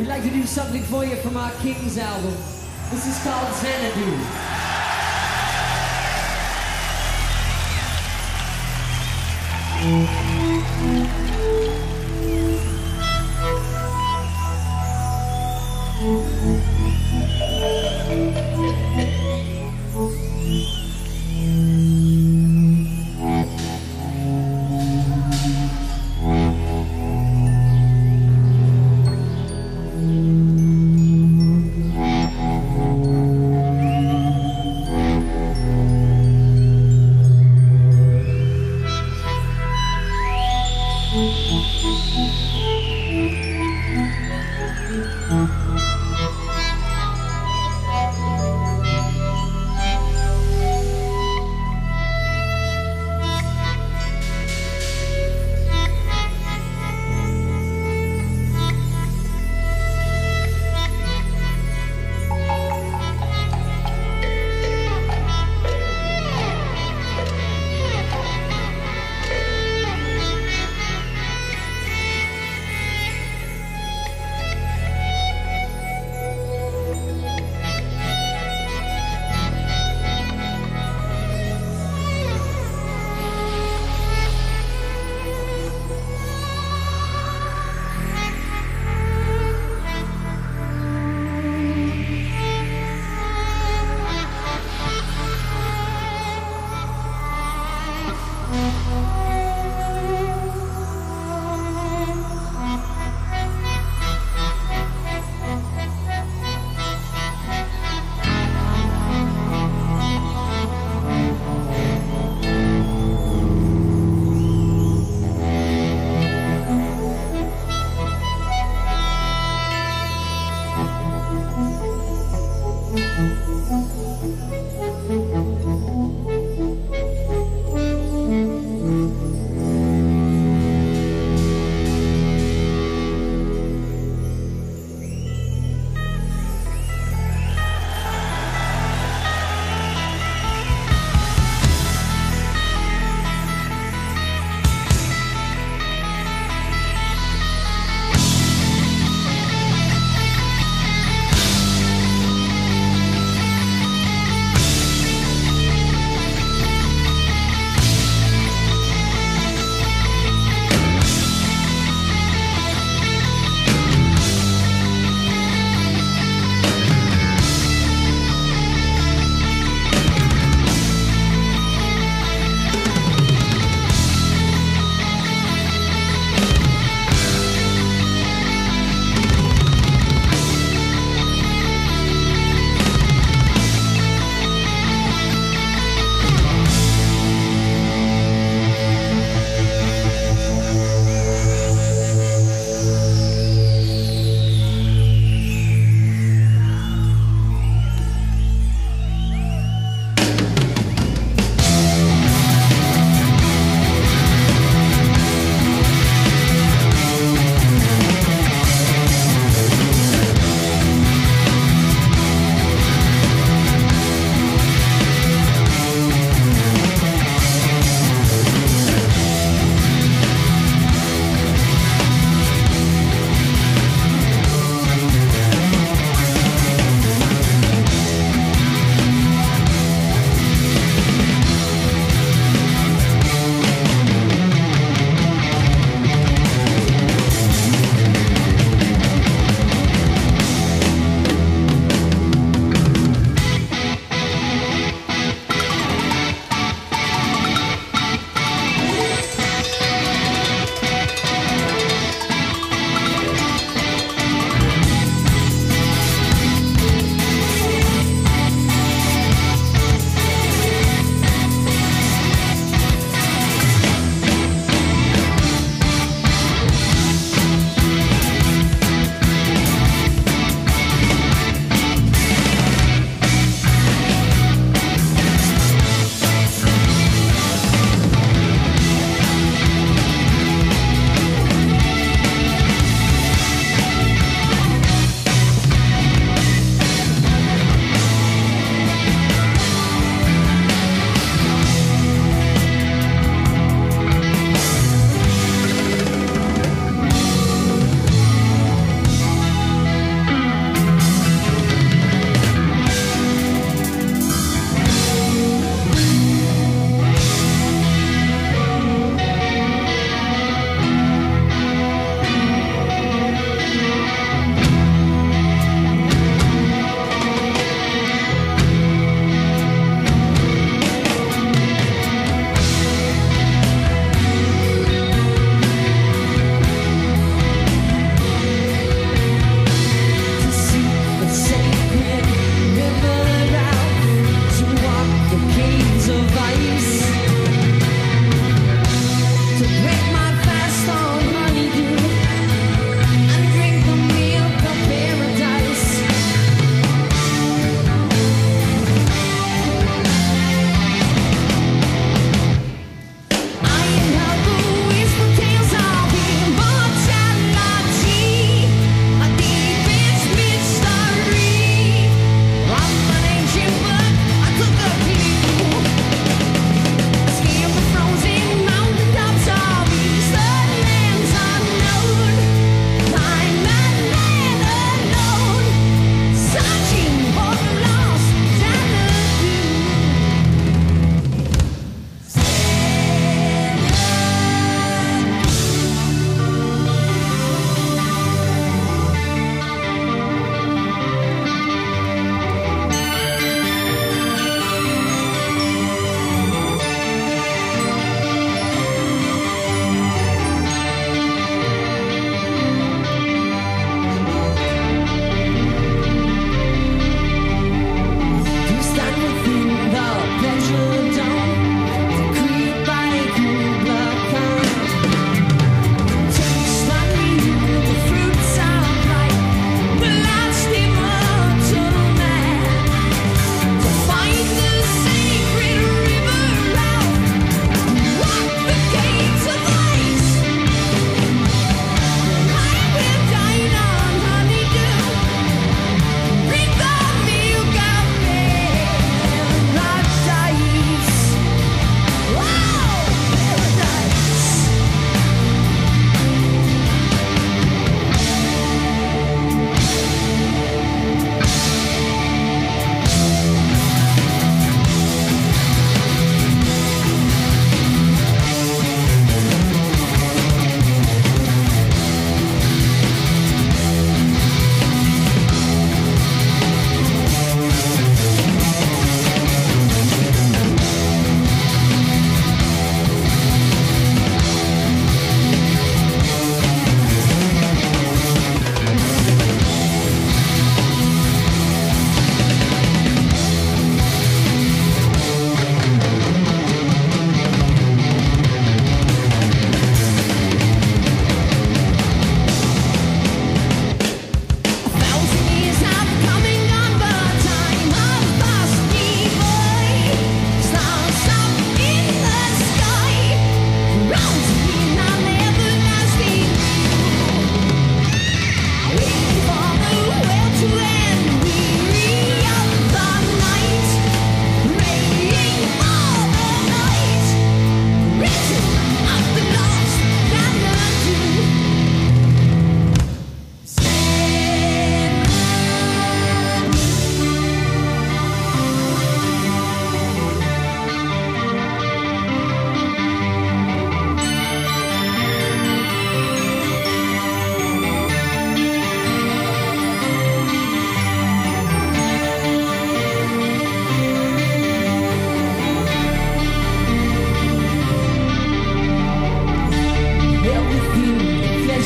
We'd like to do something for you from our Kings album. This is called Xanadu. Mm -hmm.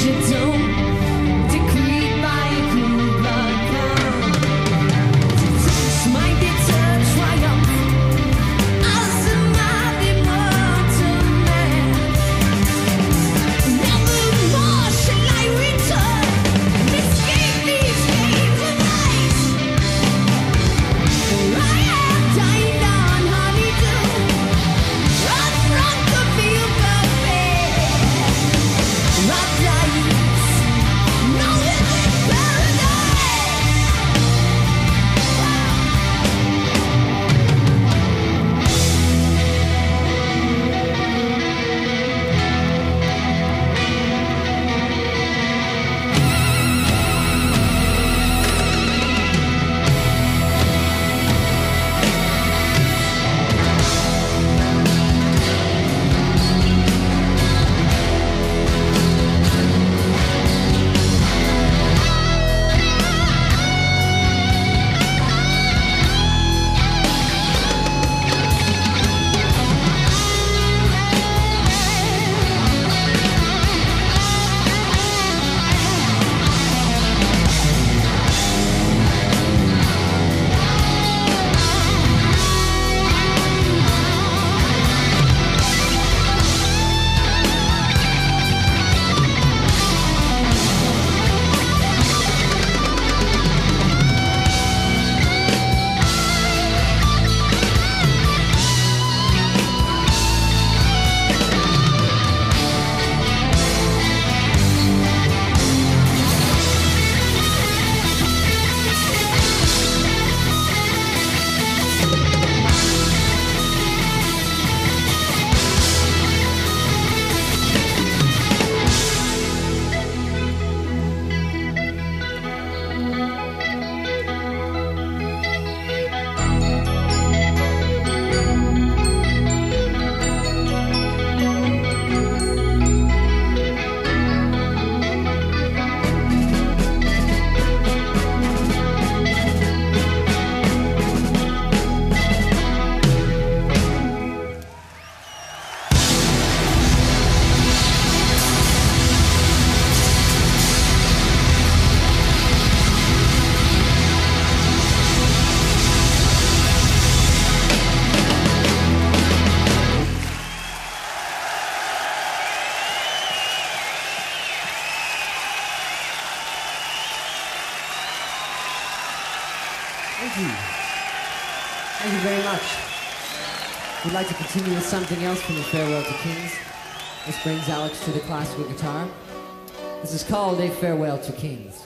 you do. You. Thank you very much. We'd like to continue with something else from the Farewell to Kings. This brings Alex to the classical guitar. This is called A Farewell to Kings.